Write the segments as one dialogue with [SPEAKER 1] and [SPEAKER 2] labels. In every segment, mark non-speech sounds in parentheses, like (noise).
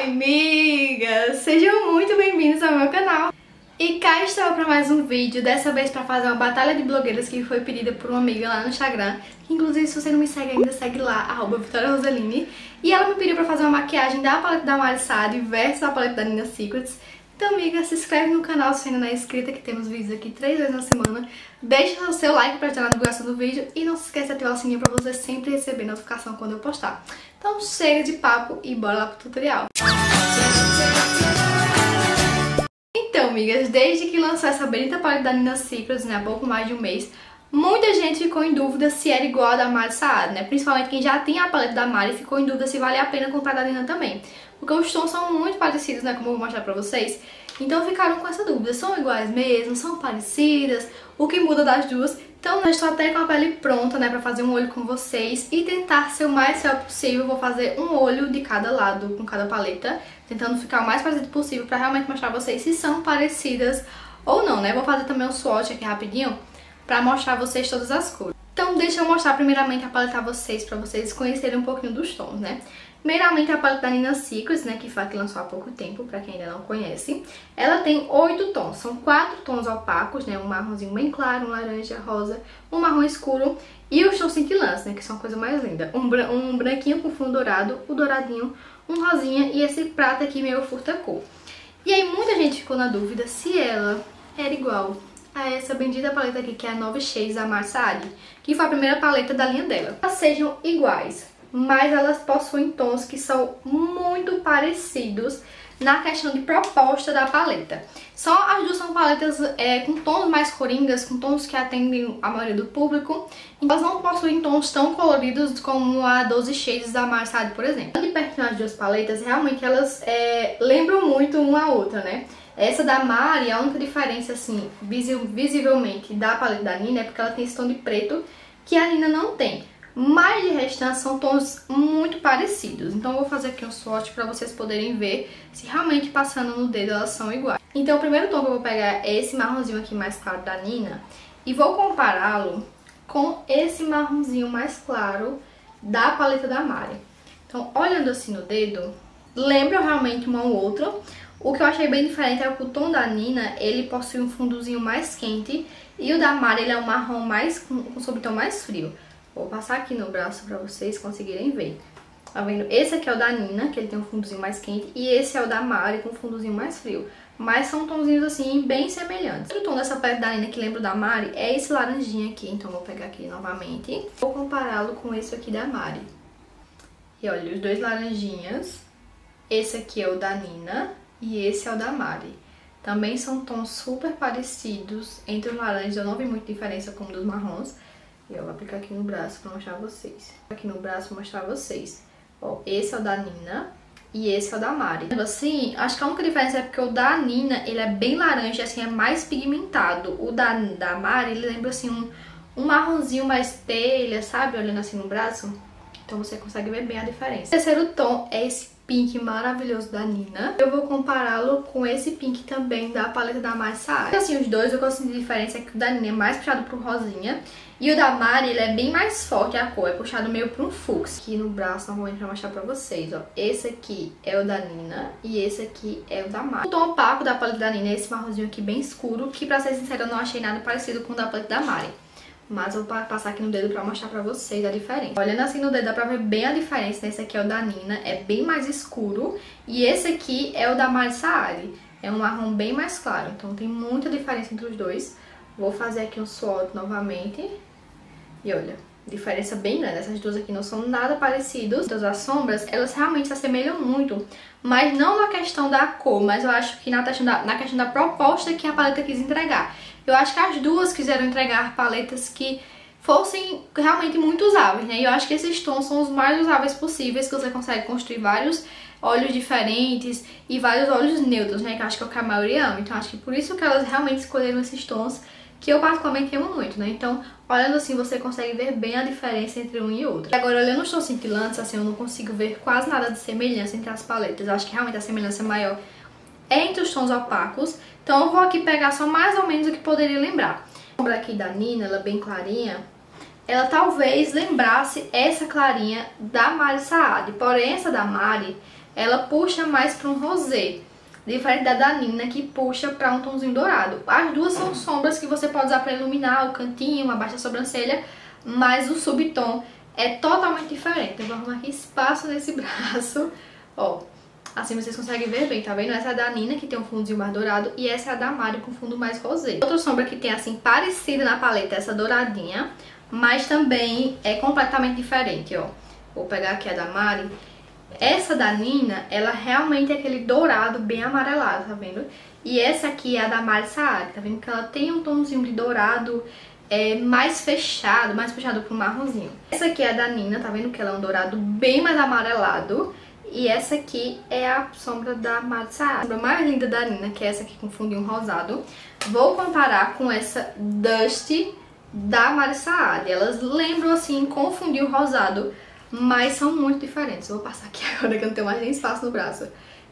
[SPEAKER 1] Oi, amigas! Sejam muito bem-vindos ao meu canal. E cá estou para mais um vídeo, dessa vez para fazer uma batalha de blogueiras que foi pedida por uma amiga lá no Instagram. Inclusive, se você não me segue ainda, segue lá, arroba Vitória Rosaline. E ela me pediu para fazer uma maquiagem da paleta da Mari Sade versus a paleta da Nina Secrets. Então, amiga, se inscreve no canal se ainda não é inscrita, que temos vídeos aqui três vezes na semana. Deixa o seu like para ajudar na divulgação do vídeo e não se esqueça de ativar o sininho para você sempre receber notificação quando eu postar. Então, chega de papo e bora lá pro tutorial. Então, amigas, desde que lançou essa bonita paleta da Nina Secrets, né, há pouco mais de um mês, Muita gente ficou em dúvida se era igual a da Mari Saad, né? Principalmente quem já tinha a paleta da Mari ficou em dúvida se vale a pena comprar da Nina também. Porque os tons são muito parecidos, né? Como eu vou mostrar pra vocês. Então ficaram com essa dúvida. São iguais mesmo? São parecidas? O que muda das duas? Então eu estou até com a pele pronta, né? Pra fazer um olho com vocês. E tentar ser o mais fiel possível. Vou fazer um olho de cada lado com cada paleta. Tentando ficar o mais parecido possível pra realmente mostrar pra vocês se são parecidas ou não, né? Vou fazer também um swatch aqui rapidinho pra mostrar a vocês todas as cores. Então deixa eu mostrar primeiramente a paleta a vocês, pra vocês conhecerem um pouquinho dos tons, né? Primeiramente a paleta da Nina Secrets, né, que foi a que lançou há pouco tempo, pra quem ainda não conhece. Ela tem oito tons, são quatro tons opacos, né, um marronzinho bem claro, um laranja, rosa, um marrom escuro e os tons cintilantes, né, que são a coisa mais linda. Um, um branquinho com fundo dourado, o douradinho, um rosinha e esse prata aqui meio furta-cor. E aí muita gente ficou na dúvida se ela era igual a essa bendita paleta aqui, que é a Nove Shades da Marsaad, que foi a primeira paleta da linha dela. Elas sejam iguais, mas elas possuem tons que são muito parecidos na questão de proposta da paleta. Só as duas são paletas é, com tons mais coringas, com tons que atendem a maioria do público. Elas não possuem tons tão coloridos como a 12 Shades da Marsaad, por exemplo. De perto as duas paletas, realmente elas é, lembram muito uma a outra, né? Essa da Mari, a única diferença, assim, visivelmente da paleta da Nina é porque ela tem esse tom de preto que a Nina não tem. Mas de restante são tons muito parecidos. Então eu vou fazer aqui um swatch para vocês poderem ver se realmente passando no dedo elas são iguais. Então o primeiro tom que eu vou pegar é esse marronzinho aqui mais claro da Nina. E vou compará-lo com esse marronzinho mais claro da paleta da Mari. Então olhando assim no dedo, lembram realmente um ao outro. O que eu achei bem diferente é que o tom da Nina, ele possui um fundozinho mais quente e o da Mari, ele é um marrom mais com, com sobretom mais frio. Vou passar aqui no braço pra vocês conseguirem ver. Tá vendo? Esse aqui é o da Nina, que ele tem um fundozinho mais quente, e esse é o da Mari com um fundozinho mais frio. Mas são tonzinhos assim, bem semelhantes. O tom dessa pele da Nina que lembra da Mari é esse laranjinha aqui, então vou pegar aqui novamente. Vou compará-lo com esse aqui da Mari. E olha, os dois laranjinhas. Esse aqui é o da Nina e esse é o da Mari. Também são tons super parecidos entre os laranjas, eu não vi muita diferença como dos marrons. E eu vou aplicar aqui no braço pra mostrar vocês. Aqui no braço mostrar vocês. Ó, esse é o da Nina e esse é o da Mari. Assim, acho que a única diferença é porque o da Nina, ele é bem laranja, assim, é mais pigmentado. O da, da Mari, ele lembra, assim, um, um marronzinho mais telha, sabe? Olhando assim no braço. Então você consegue ver bem a diferença. O terceiro tom é esse pink maravilhoso da Nina. Eu vou compará-lo com esse pink também da paleta da Mai Saad. Assim, os dois eu consigo a diferença é que o da Nina é mais puxado pro rosinha e o da Mari, ele é bem mais forte a cor, é puxado meio pra um fux. Aqui no braço, normalmente pra mostrar pra vocês, ó. Esse aqui é o da Nina e esse aqui é o da Mari. O tom opaco da paleta da Nina é esse marronzinho aqui bem escuro, que pra ser sincera eu não achei nada parecido com o da paleta da Mari. Mas eu vou passar aqui no dedo pra mostrar pra vocês a diferença. Olhando assim no dedo dá pra ver bem a diferença. Esse aqui é o da Nina, é bem mais escuro. E esse aqui é o da Mari Saari. É um marrom bem mais claro. Então tem muita diferença entre os dois. Vou fazer aqui um swatch novamente. E olha, diferença bem grande. Essas duas aqui não são nada parecidas. Então, as sombras, elas realmente se assemelham muito. Mas não na questão da cor, mas eu acho que na questão da, na questão da proposta que a paleta quis entregar. Eu acho que as duas quiseram entregar paletas que fossem realmente muito usáveis, né? E eu acho que esses tons são os mais usáveis possíveis, que você consegue construir vários olhos diferentes e vários olhos neutros, né? Que eu acho que é o que a maioria ama. Então acho que por isso que elas realmente escolheram esses tons que eu particularmente amo muito, né? Então, olhando assim, você consegue ver bem a diferença entre um e outro. Agora, olhando os tons cintilantes, assim, eu não consigo ver quase nada de semelhança entre as paletas. Eu acho que realmente a semelhança maior é entre os tons opacos. Então eu vou aqui pegar só mais ou menos o que poderia lembrar. A sombra aqui da Nina, ela é bem clarinha, ela talvez lembrasse essa clarinha da Mari Saad. Porém, essa da Mari ela puxa mais para um rosé. Diferente da da Nina, que puxa para um tomzinho dourado. As duas são sombras que você pode usar para iluminar o cantinho, abaixo da sobrancelha, mas o subtom é totalmente diferente. Eu vou arrumar aqui espaço nesse (laughs) braço, ó. Assim vocês conseguem ver bem, tá vendo? Essa é a da Nina, que tem um fundinho mais dourado, e essa é a da Mari, com fundo mais rosé. Outra sombra que tem, assim, parecida na paleta, é essa douradinha, mas também é completamente diferente, ó. Vou pegar aqui a da Mari. Essa da Nina, ela realmente é aquele dourado bem amarelado, tá vendo? E essa aqui é a da Mari Saad, tá vendo? Que ela tem um tomzinho de dourado é, mais fechado, mais fechado pro marronzinho. Essa aqui é a da Nina, tá vendo? Que ela é um dourado bem mais amarelado. E essa aqui é a sombra da Mari Saad. A sombra mais linda da Nina, que é essa aqui com fundinho rosado. Vou comparar com essa Dust da Mari Saad. Elas lembram, assim, com fundinho rosado mas são muito diferentes. Eu vou passar aqui (laughs) agora que eu não tenho mais nem espaço no braço.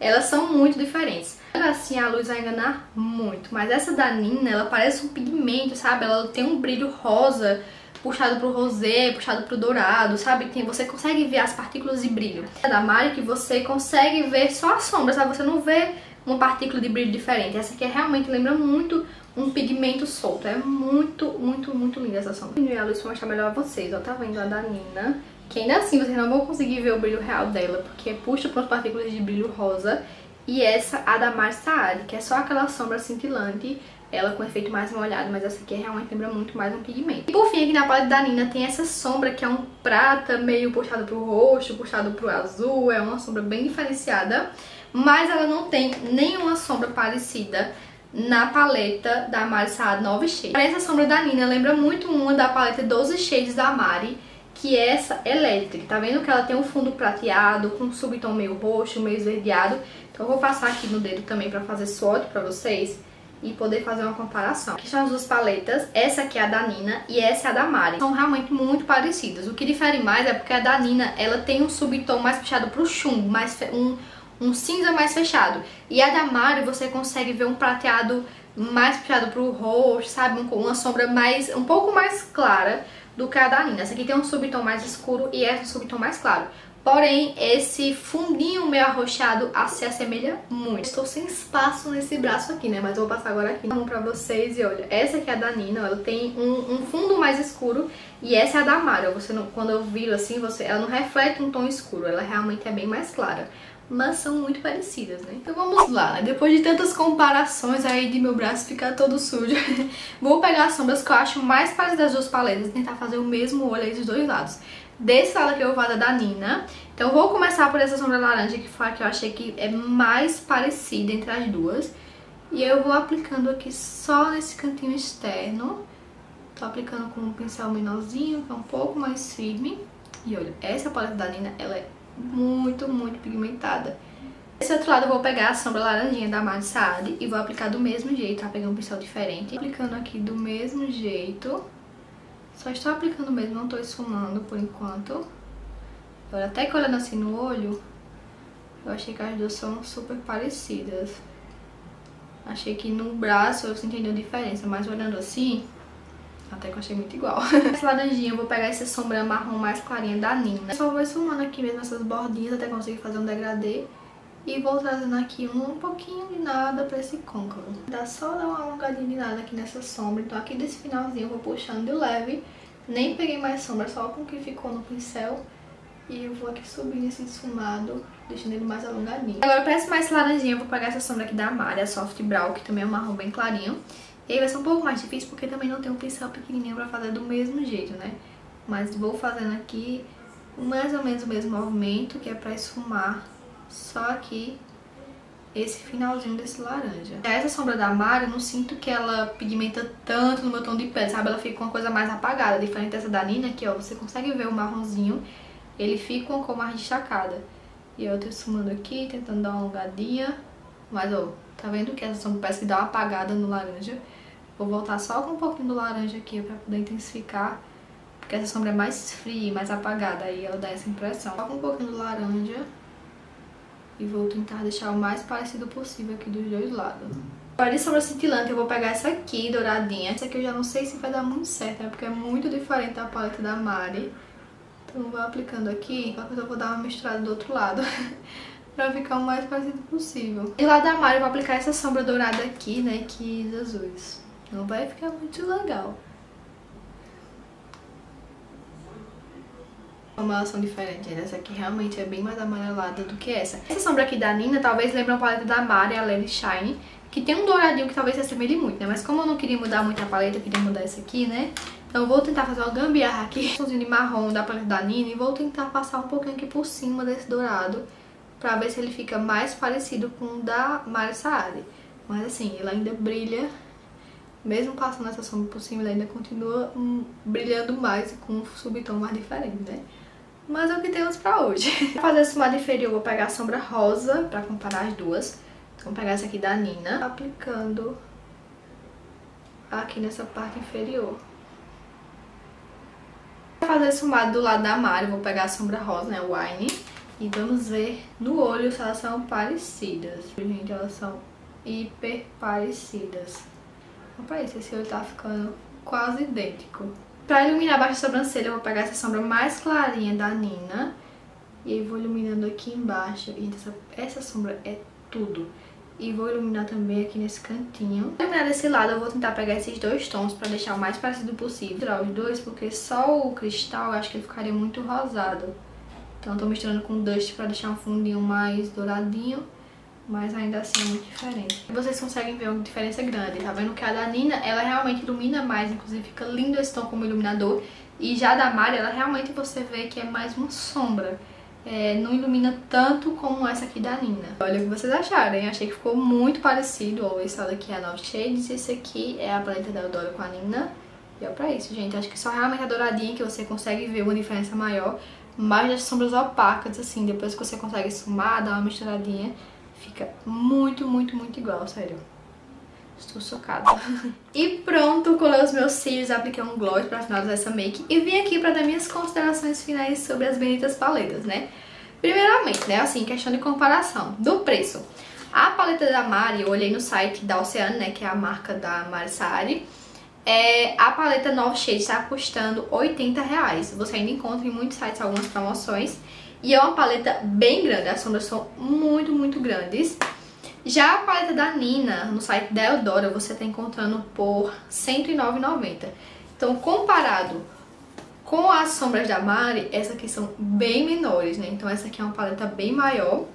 [SPEAKER 1] Elas são muito diferentes. Assim, a luz vai enganar muito, mas essa da Nina, ela parece um pigmento, sabe? Ela tem um brilho rosa, puxado pro rosé, puxado pro dourado, sabe? Tem, você consegue ver as partículas de brilho. A da Mari que você consegue ver só a sombra, sabe? Você não vê uma partícula de brilho diferente. Essa aqui é realmente lembra muito um pigmento solto. É muito, muito, muito linda essa sombra. E a luz pra mostrar melhor a vocês, ó. Tá vendo a da Nina? Que ainda assim vocês não vão conseguir ver o brilho real dela, porque puxa para as partículas de brilho rosa. E essa, a da Mar Saad, que é só aquela sombra cintilante, ela com efeito mais molhado, mas essa aqui realmente lembra muito mais um pigmento. E por fim, aqui na paleta da Nina tem essa sombra que é um prata meio puxado pro roxo, puxado pro azul, é uma sombra bem diferenciada, mas ela não tem nenhuma sombra parecida na paleta da Mari Saad 9 Shades. Essa sombra da Nina lembra muito uma da paleta 12 Shades da Mari, que é essa elétrica. Tá vendo que ela tem um fundo prateado, com um subtom meio roxo, meio esverdeado. Então eu vou passar aqui no dedo também pra fazer swatch pra vocês e poder fazer uma comparação. Aqui são as duas paletas, essa aqui é a da Nina e essa é a da Mari. São realmente muito parecidas. O que difere mais é porque a da Nina, ela tem um subtom mais puxado pro chumbo, mais um, um cinza mais fechado. E a da Mari você consegue ver um prateado mais puxado pro roxo, sabe? Uma sombra mais um pouco mais clara do que a da Nina. Essa aqui tem um subtom mais escuro e essa um subtom mais claro. Porém, esse fundinho meio arroxado se assemelha muito. Estou sem espaço nesse braço aqui, né? Mas eu vou passar agora aqui pra vocês. E olha, essa aqui é a da Nina, ela tem um, um fundo mais escuro. E essa é a da Mara. Você não, quando eu viro assim, você, ela não reflete um tom escuro. Ela realmente é bem mais clara mas são muito parecidas, né? Então vamos lá? Depois de tantas comparações aí de meu braço ficar todo sujo, (laughs) vou pegar as sombras que eu acho mais parecidas das duas paletas e tentar fazer o mesmo olho aí dos dois lados. Desse lado aqui eu vou da Nina, então vou começar por essa sombra laranja que foi a que eu achei que é mais parecida entre as duas. E eu vou aplicando aqui só nesse cantinho externo. Tô aplicando com um pincel menorzinho, que é um pouco mais firme. E olha, essa paleta da Nina, ela é muito, muito pigmentada. Desse outro lado eu vou pegar a sombra laranjinha da Mad Saad e vou aplicar do mesmo jeito, tá? Pegar um pincel diferente. Aplicando aqui do mesmo jeito. Só estou aplicando mesmo, não estou esfumando por enquanto. Agora, até que olhando assim no olho, eu achei que as duas são super parecidas. Achei que no braço eu senti a diferença, mas olhando assim, até que eu achei muito igual. (laughs) Essa laranjinha, eu vou pegar essa sombra marrom mais clarinha da Nina. Só vou esfumando aqui mesmo essas bordinhas até conseguir fazer um degradê. E vou trazendo aqui um pouquinho de nada pra esse côncavo. Dá só dar uma alongadinha de nada aqui nessa sombra. Então aqui desse finalzinho eu vou puxando de leve. Nem peguei mais sombra, só com o que ficou no pincel. E eu vou aqui subindo esse esfumado, deixando ele mais alongadinho. Agora pra esse mais laranjinha eu vou pegar essa sombra aqui da Mari, a Soft Brow, que também é um marrom bem clarinho. E aí vai ser um pouco mais difícil porque também não tem um pincel pequenininho pra fazer do mesmo jeito, né? Mas vou fazendo aqui mais ou menos o mesmo movimento, que é pra esfumar só aqui esse finalzinho desse laranja. Essa sombra da Mari, eu não sinto que ela pigmenta tanto no meu tom de pele, sabe? Ela fica uma coisa mais apagada, diferente dessa da Nina, que ó, você consegue ver o marronzinho, ele fica com uma cor mais destacada. E eu tô esfumando aqui, tentando dar uma alongadinha, mas ó, Tá vendo que essa sombra parece que dá uma apagada no laranja? Vou voltar só com um pouquinho do laranja aqui pra poder intensificar. Porque essa sombra é mais fria, mais apagada, aí ela dá essa impressão. Só com um pouquinho do laranja. E vou tentar deixar o mais parecido possível aqui dos dois lados. De sombra cintilante eu vou pegar essa aqui, douradinha. Essa aqui eu já não sei se vai dar muito certo, né? Porque é muito diferente da paleta da Mari. Então vou aplicando aqui, qualquer coisa eu vou dar uma misturada do outro lado. (laughs) pra ficar o mais parecido possível. E lá da Mari eu vou aplicar essa sombra dourada aqui, né, que azuis. Não vai ficar muito legal. Uma ação diferente, né? essa aqui realmente é bem mais amarelada do que essa. Essa sombra aqui da Nina talvez lembre uma paleta da Mari, a Lady Shine, que tem um douradinho que talvez se assemelhe muito, né? Mas como eu não queria mudar muito a paleta, eu queria mudar essa aqui, né? Então eu vou tentar fazer uma gambiarra aqui, um de marrom da paleta da Nina e vou tentar passar um pouquinho aqui por cima desse dourado pra ver se ele fica mais parecido com o da Mari Saad. Mas assim, ele ainda brilha mesmo passando essa sombra por cima, ele ainda continua hum, brilhando mais e com um subtom mais diferente, né? Mas é o que temos pra hoje. (laughs) pra fazer esse lado inferior, vou pegar a sombra rosa pra comparar as duas. Então, vou pegar essa aqui da Nina, aplicando aqui nessa parte inferior. Pra fazer esse lado do lado da Mari, vou pegar a sombra rosa, né, Wine. E vamos ver no olho se elas são parecidas. Gente, elas são hiper parecidas. Opa, esse, esse olho tá ficando quase idêntico. Pra iluminar abaixo da sobrancelha, eu vou pegar essa sombra mais clarinha da Nina. E aí vou iluminando aqui embaixo. Gente, essa, essa sombra é tudo. E vou iluminar também aqui nesse cantinho. Pra iluminar desse lado, eu vou tentar pegar esses dois tons pra deixar o mais parecido possível. Tirar os dois, porque só o cristal eu acho que ele ficaria muito rosado. Então eu tô misturando com dust pra deixar um fundinho mais douradinho mas ainda assim é muito diferente. Vocês conseguem ver uma diferença grande, tá vendo que a da Nina, ela realmente ilumina mais, inclusive fica lindo esse tom como iluminador, e já a da Mari, ela realmente você vê que é mais uma sombra. É, não ilumina tanto como essa aqui da Nina. Olha o que vocês acharam, hein? Achei que ficou muito parecido. Ó, esse daqui é a Nove Shades e esse aqui é a paleta da Eudora com a Nina. E é pra isso, gente. Acho que só realmente a douradinha que você consegue ver uma diferença maior. Mas as sombras opacas, assim, depois que você consegue esfumar, dar uma misturadinha, Fica muito, muito, muito igual, sério. Estou chocada. (laughs) e pronto, colei os meus cílios, apliquei um gloss pra finalizar essa make e vim aqui pra dar minhas considerações finais sobre as bonitas paletas, né? Primeiramente, né, assim, questão de comparação do preço. A paleta da Mari, eu olhei no site da Oceano, né, que é a marca da Mari Saari, é, a paleta Nova Shade está custando 80 reais. Você ainda encontra em muitos sites algumas promoções. E é uma paleta bem grande, as sombras são muito, muito grandes. Já a paleta da Nina, no site da Eudora, você está encontrando por R$ 109,90. Então, comparado com as sombras da Mari, essas aqui são bem menores, né? Então essa aqui é uma paleta bem maior.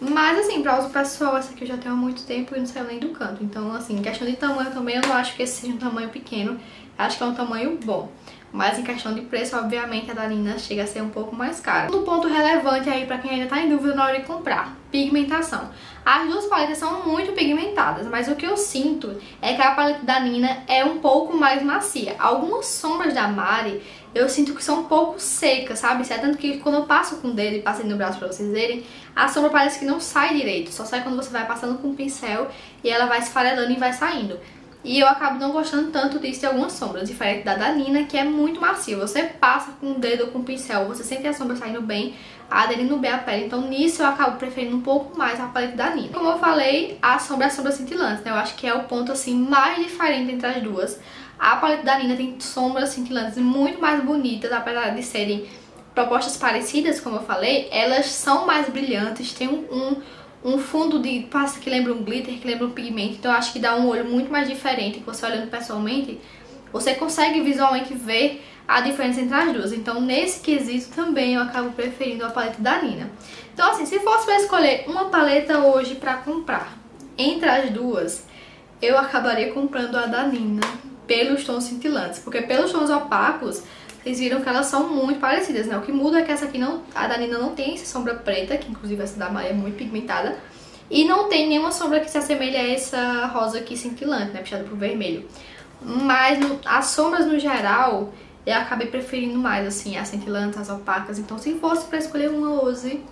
[SPEAKER 1] Mas assim, pra uso pessoal, essa aqui eu já tenho há muito tempo e não saiu nem do canto. Então assim, em questão de tamanho também, eu não acho que esse seja um tamanho pequeno. Acho que é um tamanho bom. Mas em questão de preço, obviamente, a da Nina chega a ser um pouco mais cara. Um ponto relevante aí pra quem ainda tá em dúvida na hora de comprar, pigmentação. As duas paletas são muito pigmentadas, mas o que eu sinto é que a paleta da Nina é um pouco mais macia. Algumas sombras da Mari eu sinto que são um pouco secas, sabe? É tanto que quando eu passo com o dedo e passei no braço pra vocês verem, a sombra parece que não sai direito, só sai quando você vai passando com o pincel e ela vai esfarelando e vai saindo. E eu acabo não gostando tanto disso de algumas sombras, diferente da Danina, que é muito macia. Você passa com o dedo ou com o pincel, você sente a sombra saindo bem, aderindo bem à pele. Então nisso eu acabo preferindo um pouco mais a paleta da Nina. Como eu falei, a sombra é a sombra cintilante, né? Eu acho que é o ponto assim mais diferente entre as duas. A paleta da Nina tem sombras cintilantes muito mais bonitas, apesar de serem propostas parecidas, como eu falei, elas são mais brilhantes, tem um, um fundo de pasta que lembra um glitter, que lembra um pigmento. Então acho que dá um olho muito mais diferente. Você olhando pessoalmente, você consegue visualmente ver a diferença entre as duas. Então nesse quesito também eu acabo preferindo a paleta da Nina. Então assim, se fosse para escolher uma paleta hoje para comprar entre as duas, eu acabaria comprando a da Nina pelos tons cintilantes. Porque pelos tons opacos, vocês viram que elas são muito parecidas, né? O que muda é que essa aqui não, a da Nina não tem essa sombra preta, que inclusive essa da Maria é muito pigmentada. E não tem nenhuma sombra que se assemelhe a essa rosa aqui cintilante, né? Puxada pro vermelho. Mas no, as sombras no geral, eu acabei preferindo mais, assim, as cintilantes, as opacas. Então se fosse pra escolher uma hoje,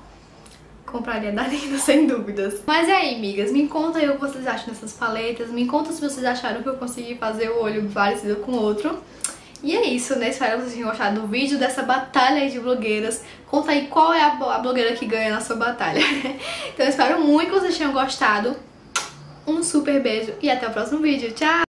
[SPEAKER 1] compraria da Nina, (laughs) sem dúvidas. Mas e aí, amigas? Me conta aí o que vocês acham dessas paletas. Me conta se vocês acharam que eu consegui fazer o olho parecido com o outro. E é isso, né? Espero que vocês tenham gostado do vídeo dessa batalha de blogueiras. Conta aí qual é a, blogueira que ganha na sua batalha. (laughs) então espero muito que vocês tenham gostado. Um super beijo e até o próximo vídeo. Tchau!